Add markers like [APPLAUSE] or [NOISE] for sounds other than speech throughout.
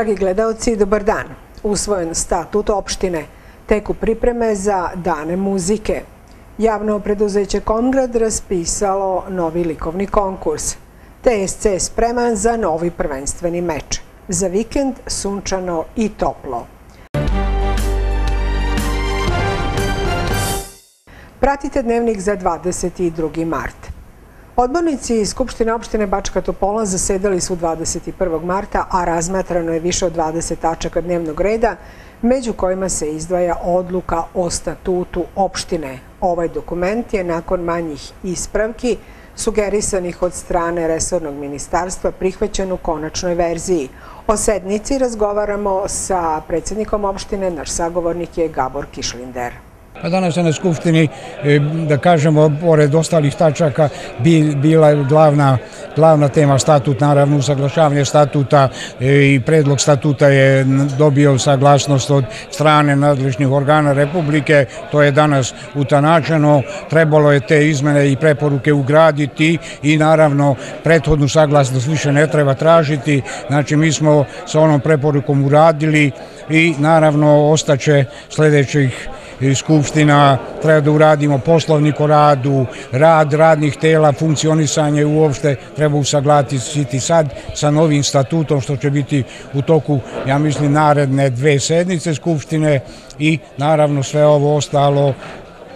Dragi gledalci, dobar dan. Usvojen statut opštine. Teku pripreme za dane muzike. Javno preduzeće Kongrad raspisalo novi likovni konkurs. TSC je spreman za novi prvenstveni meč. Za vikend sunčano i toplo. Pratite dnevnik za 22. mart. Odbornici Skupštine opštine Bačka Topola zasedali su 21. marta, a razmatrano je više od 20 tačaka dnevnog reda, među kojima se izdvaja odluka o statutu opštine. Ovaj dokument je nakon manjih ispravki sugerisanih od strane Resornog ministarstva prihvaćen u konačnoj verziji. O sednici razgovaramo sa predsjednikom opštine, naš sagovornik je Gabor Kišlinder. Pa danas je na Skupštini, e, da kažemo, pored ostalih tačaka, bila je glavna glavna tema statut, naravno usaglašavanje statuta e, i predlog statuta je dobio saglasnost od strane nadležnih organa Republike. To je danas utanačeno. Trebalo je te izmene i preporuke ugraditi i naravno prethodnu saglasnost više ne treba tražiti. Znači mi smo sa onom preporukom uradili i naravno ostaće sljedećih Skupština, treba da uradimo poslovnik o radu, rad radnih tela, funkcionisanje uopšte, treba usaglatiti sad sa novim statutom što će biti u toku, ja mislim, naredne dve sednice Skupštine i naravno sve ovo ostalo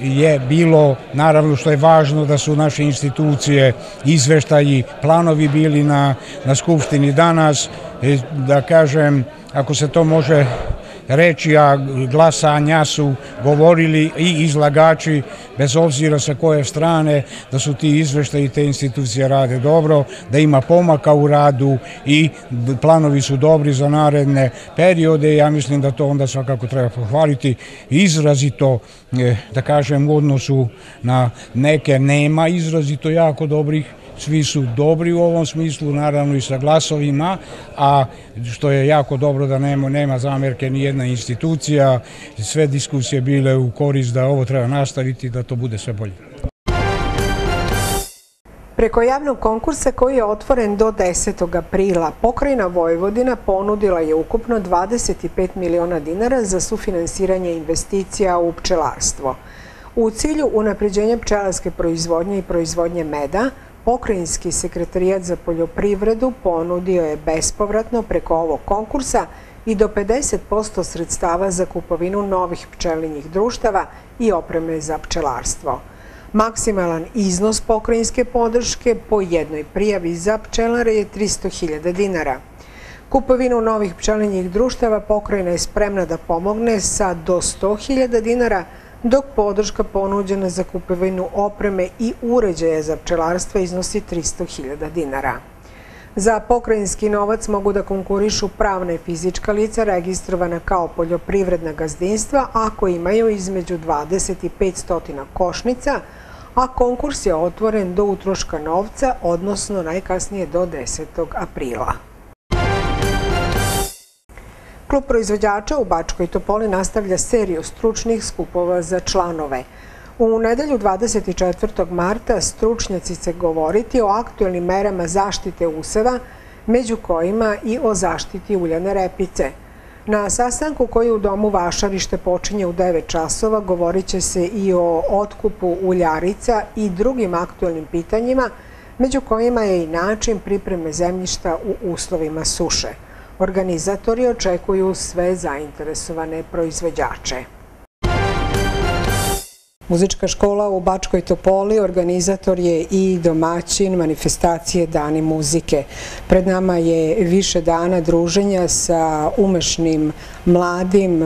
je bilo, naravno što je važno da su naše institucije, izveštaji, planovi bili na na Skupštini danas, e, da kažem, ako se to može reći, a glasanja su govorili i izlagači, bez obzira sa koje strane, da su ti izveštaji i te institucije rade dobro, da ima pomaka u radu i planovi su dobri za naredne periode. Ja mislim da to onda svakako treba pohvaliti. Izrazito, eh, da kažem, u odnosu na neke nema izrazito jako dobrih svi su dobri u ovom smislu, naravno i sa glasovima, a što je jako dobro da nema zamjerke ni jedna institucija, sve diskusije bile u korist da ovo treba nastaviti, da to bude sve bolje. Preko javnog konkursa koji je otvoren do 10. aprila, pokrajina Vojvodina ponudila je ukupno 25 miliona dinara za sufinansiranje investicija u pčelarstvo. U cilju unapređenja pčelarske proizvodnje i proizvodnje meda, Pokrajinski sekretarijat za poljoprivredu ponudio je bespovratno preko ovog konkursa i do 50% sredstava za kupovinu novih pčelinjih društava i opreme za pčelarstvo. Maksimalan iznos pokrajinske podrške po jednoj prijavi za pčelare je 300.000 dinara. Kupovinu novih pčelinjih društava pokrajina je spremna da pomogne sa do 100.000 dinara, dok podrška ponuđena za kupovinu opreme i uređaje za pčelarstvo iznosi 300.000 dinara. Za pokrajinski novac mogu da konkurišu pravna i fizička lica registrovana kao poljoprivredna gazdinstva ako imaju između 20 i 500 košnica, a konkurs je otvoren do utroška novca, odnosno najkasnije do 10. aprila. Klub proizvođača u Bačkoj Topoli nastavlja seriju stručnih skupova za članove. U nedelju 24. marta stručnjaci će govoriti o aktuelnim merama zaštite useva, među kojima i o zaštiti uljane repice. Na sastanku koji u domu Vašarište počinje u 9 časova govorit će se i o otkupu uljarica i drugim aktuelnim pitanjima, među kojima je i način pripreme zemljišta u uslovima suše. Organizatori očekuju sve zainteresovane proizvođače. Muzička škola u Bačkoj Topoli organizator je i domaćin manifestacije Dani muzike. Pred nama je više dana druženja sa umešnim mladim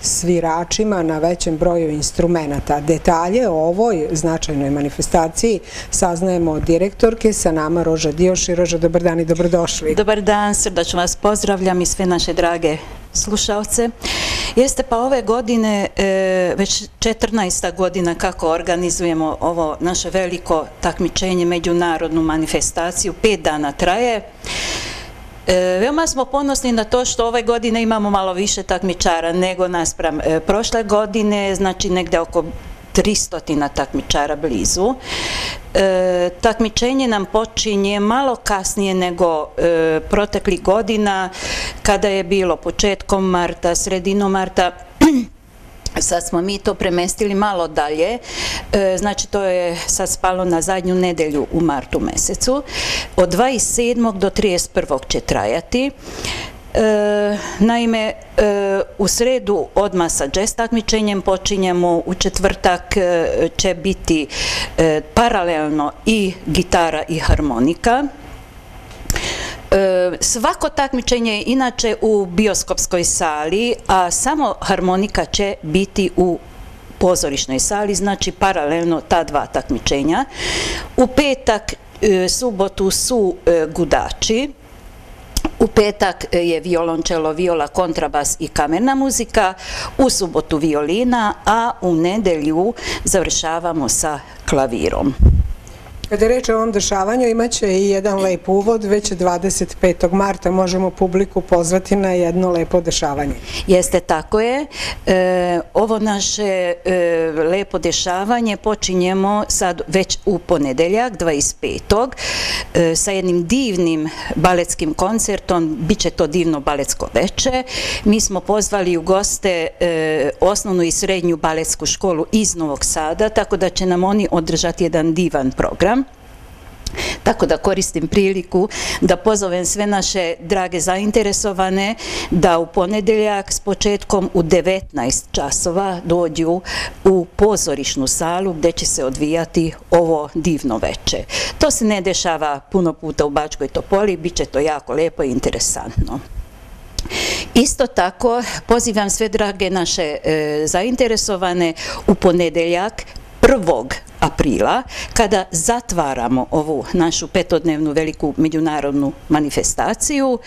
sviračima na većem broju instrumenta. Detalje o ovoj značajnoj manifestaciji saznajemo od direktorke sa nama Roža Dioši. Roža, dobar dan i dobrodošli. Dobar dan, srdačno vas pozdravljam i sve naše drage slušalce. Jeste pa ove godine, e, već 14. godina kako organizujemo ovo naše veliko takmičenje, međunarodnu manifestaciju, pet dana traje. E, veoma smo ponosni na to što ove godine imamo malo više takmičara nego naspram e, prošle godine, znači negde oko 300 takmičara blizu. e, takmičenje nam počinje malo kasnije nego e, protekli godina, kada je bilo početkom marta, sredinom marta, [CLEARS THROAT] Sad smo mi to premestili malo dalje, e, znači to je sad spalo na zadnju nedelju u martu mesecu. Od 27. do 31. će trajati. E, naime, e, u sredu odmah sa džest takmičenjem počinjemo, u četvrtak e, će biti e, paralelno i gitara i harmonika. Svako takmičenje je inače u bioskopskoj sali, a samo harmonika će biti u pozorišnoj sali, znači paralelno ta dva takmičenja. U petak, e, subotu su e, gudači, U petak e, je violončelo, viola, kontrabas i kamerna muzika, u subotu violina, a u nedelju završavamo sa klavirom. Kada je reč o ovom dešavanju, imaće i jedan lep uvod, već 25. marta možemo publiku pozvati na jedno lepo dešavanje. Jeste, tako je. E, ovo naše e, lepo dešavanje počinjemo sad već u ponedeljak, 25. E, sa jednim divnim baletskim koncertom, bit će to divno baletsko veče. Mi smo pozvali u goste e, osnovnu i srednju baletsku školu iz Novog Sada, tako da će nam oni održati jedan divan program. Tako da koristim priliku da pozovem sve naše drage zainteresovane da u ponedeljak s početkom u 19 časova dođu u pozorišnu salu gdje će se odvijati ovo divno veče. To se ne dešava puno puta u Bačkoj Topoli, bit će to jako lepo i interesantno. Isto tako pozivam sve drage naše e, zainteresovane u ponedeljak 1 aprila, kada zatvaramo ovu našu petodnevnu veliku međunarodnu manifestaciju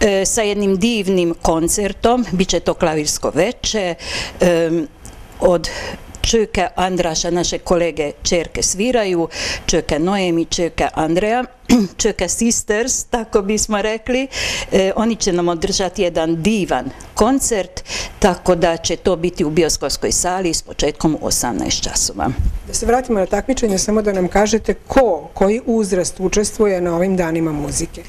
e, sa jednim divnim koncertom, bit će to klavirsko veče, e, od Čujke Andraša, naše kolege čerke sviraju, Čujke Noemi, Čujke Andreja, Čujke Sisters, tako bismo rekli. E, oni će nam održati jedan divan koncert, tako da će to biti u Bioskovskoj sali s početkom u 18 časova. Da se vratimo na takmičenje, samo da nam kažete ko, koji uzrast učestvuje na ovim danima muzike?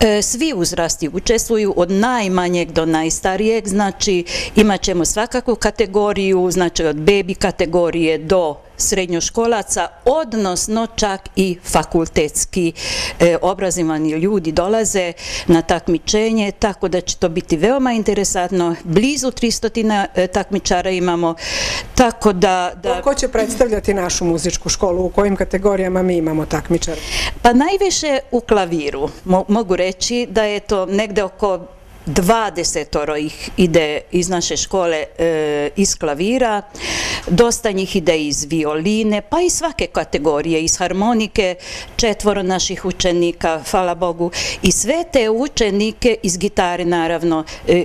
E, svi uzrasti učestvuju od najmanjeg do najstarijeg, znači imat ćemo svakakvu kategoriju, znači od baby kategorije do srednjoškolaca, odnosno čak i fakultetski e, obrazivani ljudi dolaze na takmičenje, tako da će to biti veoma interesantno. Blizu 300 e, takmičara imamo, tako da... Ko će predstavljati našu muzičku školu? U kojim kategorijama mi imamo takmičara? Pa najviše u klaviru. Mogu reći da je to negde oko dvadesetoro ih ide iz naše škole e, iz klavira, dosta njih ide iz violine, pa i svake kategorije, iz harmonike, četvoro naših učenika, hvala Bogu, i sve te učenike iz gitare, naravno, e,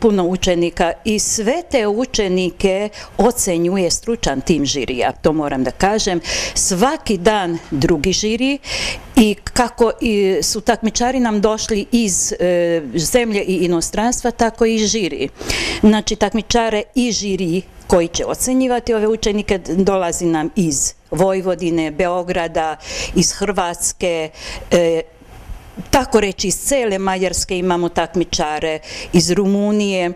puno učenika, i sve te učenike ocenjuje stručan tim žirija, to moram da kažem, svaki dan drugi žiri i kako su takmičari nam došli iz e, zemlje i inostranstva, tako i žiri. Znači, takmičare i žiri koji će ocenjivati ove učenike dolazi nam iz Vojvodine, Beograda, iz Hrvatske, e, tako reći iz cele Mađarske imamo takmičare, iz Rumunije,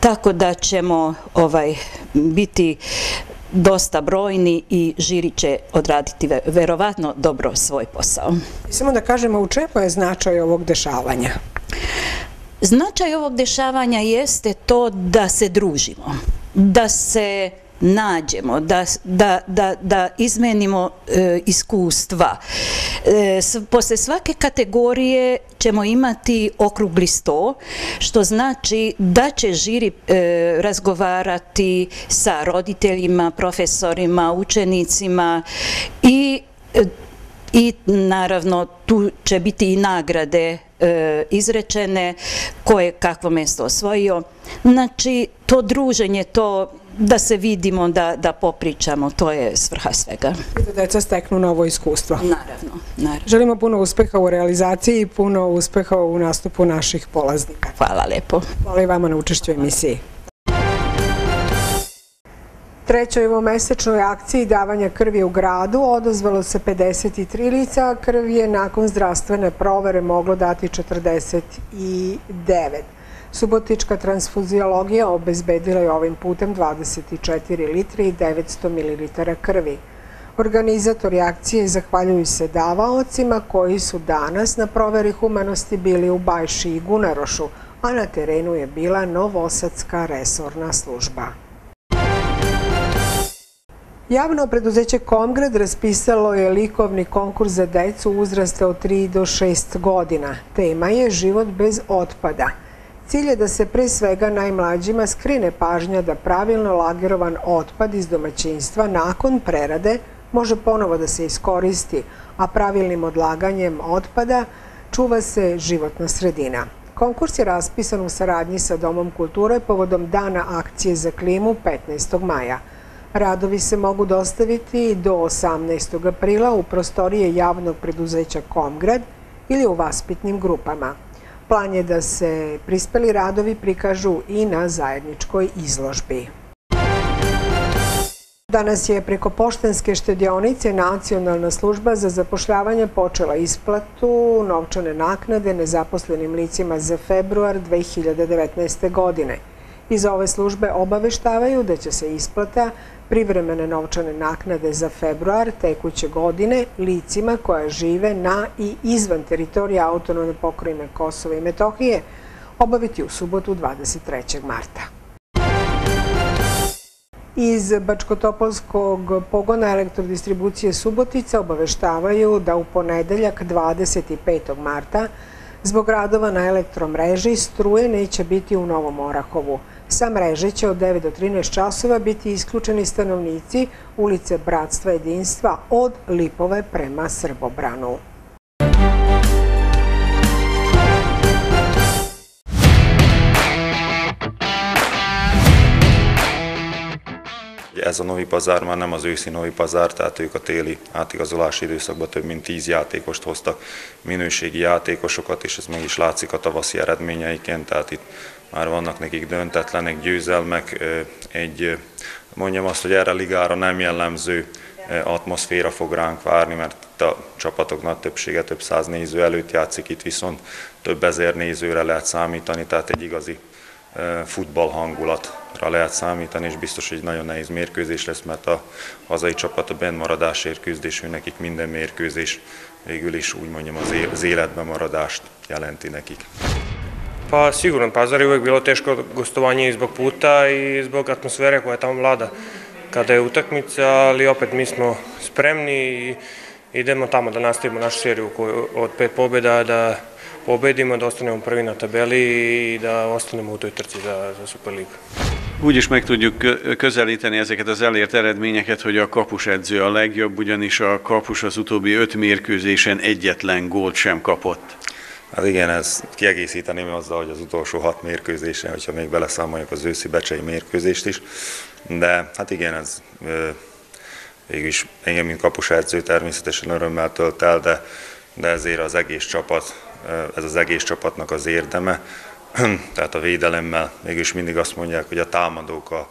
tako da ćemo ovaj, biti dosta brojni i žiri će odraditi verovatno dobro svoj posao. Samo da kažemo u čemu je značaj ovog dešavanja? Značaj ovog dešavanja jeste to da se družimo, da se nađemo, da izmenimo e, iskustva. E, posle svake kategorije ćemo imati okrugli sto, što znači da će žiri e, razgovarati sa roditeljima, profesorima, učenicima i i naravno tu će biti i nagrade e, izrečene koje kakvo mesto osvojio. Znači, to druženje, to da se vidimo, da, da popričamo, to je svrha svega. I da deca steknu novo iskustvo. Naravno, naravno. Želimo puno uspeha u realizaciji i puno uspeha u nastupu naših polaznika. Hvala lepo. Hvala i vama na učešću emisiji. trećoj ovomesečnoj akciji davanja krvi u gradu odozvalo se 53 lica, a krv je nakon zdravstvene provere moglo dati 49. Subotička transfuziologija obezbedila je ovim putem 24 litre i 900 ml krvi. Organizatori akcije zahvaljuju se davaocima koji su danas na proveri humanosti bili u Bajši i Gunarošu, a na terenu je bila Novosadska resorna služba. Javno preduzeće Komgrad raspisalo je likovni konkurs za decu uzraste od 3 do 6 godina. Tema je život bez otpada. Cilj je da se pre svega najmlađima skrine pažnja da pravilno lagerovan otpad iz domaćinstva nakon prerade može ponovo da se iskoristi, a pravilnim odlaganjem otpada čuva se životna sredina. Konkurs je raspisan u saradnji sa Domom kulture povodom Dana akcije za klimu 15. maja. Radovi se mogu dostaviti do 18. aprila u prostorije javnog preduzeća Komgrad ili u vaspitnim grupama. Plan je da se prispeli radovi prikažu i na zajedničkoj izložbi. Danas je preko poštenske štedionice Nacionalna služba za zapošljavanje počela isplatu novčane naknade nezaposlenim licima za februar 2019. godine. Iz ove službe obaveštavaju da će se isplata privremene novčane naknade za februar tekuće godine licima koja žive na i izvan teritorija autonomne pokrojine Kosova i Metohije obaviti u subotu 23. marta. Iz Bačkotopolskog pogona elektrodistribucije Subotica obaveštavaju da u ponedeljak 25. marta zbog radova na elektromreži struje neće biti u Novom Orahovu. Sa mreže će od 9 do 13 časova biti isključeni stanovnici ulice Bratstva jedinstva od Lipove prema Srbobranu. ez a Novi Pazár már nem az őszi Novi Pazár, tehát ők a téli átigazolási időszakban több mint tíz játékost hoztak, minőségi játékosokat, és ez meg is látszik a tavaszi eredményeiként, tehát itt már vannak nekik döntetlenek, győzelmek, egy, mondjam azt, hogy erre ligára nem jellemző atmoszféra fog ránk várni, mert a csapatok nagy többsége több száz néző előtt játszik, itt viszont több ezer nézőre lehet számítani, tehát egy igazi futball hangulatra lehet számítani, és biztos, hogy nagyon nehéz mérkőzés lesz, mert a hazai csapat a bennmaradásért küzd, és ő nekik minden mérkőzés végül is úgy mondjam az életben maradást jelenti nekik. Pa sigurno, Pazar je uvijek bilo teško gostovanje i zbog puta i zbog atmosfere koja je tamo vlada kada je utakmica, ali opet mi smo spremni i idemo tamo da nastavimo našu seriju od pet pobjeda, da pobedimo, da ostanemo prvi na tabeli i da ostanemo u toj trci za, za Superligu. Úgy is meg tudjuk közelíteni ezeket az elért eredményeket, hogy a kapus edző a legjobb, ugyanis a kapus az utóbbi öt mérkőzésen egyetlen gólt sem kapott. Hát igen, ez kiegészíteném azzal, hogy az utolsó hat mérkőzésen, hogyha még beleszámoljuk az őszi becsei mérkőzést is, de hát igen, ez végülis engem, mint kapusedző természetesen örömmel tölt el, de, de ezért az egész csapat ez az egész csapatnak az érdeme. [CLEARS THROAT] Tehát a védelemmel mégis mindig azt mondják, hogy a támadók a,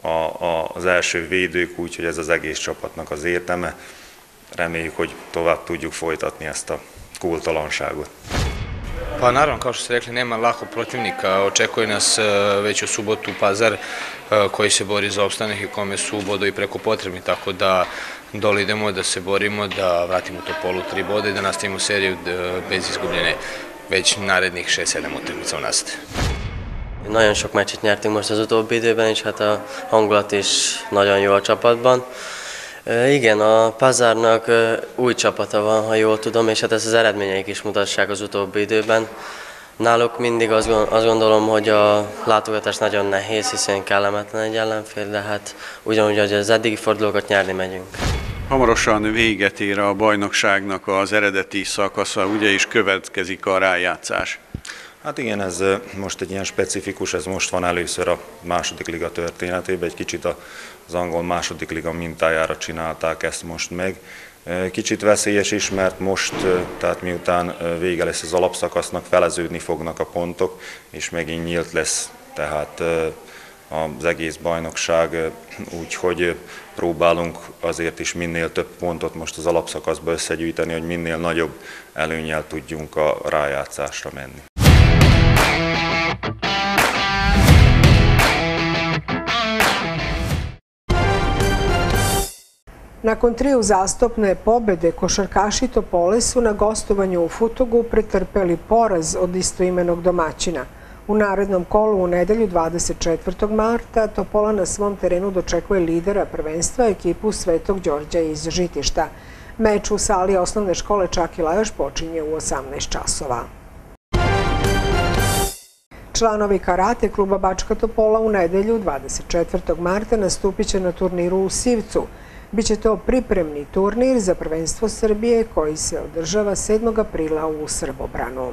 a, a, az első védők, úgyhogy ez az egész csapatnak az érdeme. Reméljük, hogy tovább tudjuk folytatni ezt a kultalanságot. Pa naravno, kao što ste rekli, nema lako protivnika. Očekuje nas e, već u subotu Pazar e, koji se bori za opstanak i kome su bodovi preko potrebni, tako da dole idemo da se borimo, da vratimo to polu tri bode i da nastavimo seriju e, bez izgubljene već narednih 6-7 utakmica u nazad. Nagyon sok meccset nyertünk most az utóbbi időben, és hát a hangulat is nagyon jó a csapatban. Igen, a Pazárnak új csapata van, ha jól tudom, és hát ezt az eredményeik is mutassák az utóbbi időben. Náluk mindig azt gondolom, hogy a látogatás nagyon nehéz, hiszen kellemetlen egy ellenfél, de hát ugyanúgy, hogy az eddigi fordulókat nyerni megyünk. Hamarosan véget ér a bajnokságnak az eredeti szakasza, ugye is következik a rájátszás. Hát igen, ez most egy ilyen specifikus, ez most van először a második liga történetében, egy kicsit az angol második liga mintájára csinálták ezt most meg. Kicsit veszélyes is, mert most, tehát miután vége lesz az alapszakasznak, feleződni fognak a pontok, és megint nyílt lesz tehát az egész bajnokság, úgyhogy próbálunk azért is minél több pontot most az alapszakaszba összegyűjteni, hogy minél nagyobb előnyel tudjunk a rájátszásra menni. Nakon tri uzastopne pobede, košarkaši Topole su na gostovanju u Futogu pretrpeli poraz od istoimenog domaćina. U narednom kolu u nedelju 24. marta Topola na svom terenu dočekuje lidera prvenstva ekipu Svetog Đorđa iz Žitišta. Meč u sali osnovne škole Čakila još počinje u 18 časova. Članovi karate kluba Bačka Topola u nedelju 24. marta nastupit će na turniru u Sivcu. Biće to pripremni turnir za prvenstvo Srbije koji se održava 7. aprila u Srbobranu.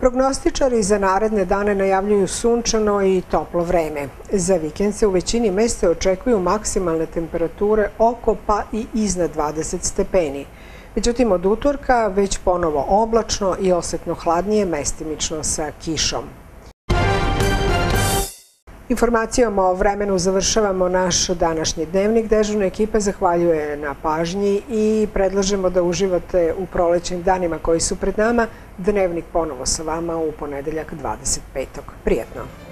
Prognostičari za naredne dane najavljuju sunčano i toplo vreme. Za vikend se u većini mesta očekuju maksimalne temperature oko pa i iznad 20 stepeni. Međutim, od utorka već ponovo oblačno i osetno hladnije mestimično sa kišom. Informacijom o vremenu završavamo naš današnji dnevnik. Dežurna ekipa zahvaljuje na pažnji i predlažemo da uživate u prolećnim danima koji su pred nama. Dnevnik ponovo sa vama u ponedeljak 25. Prijetno!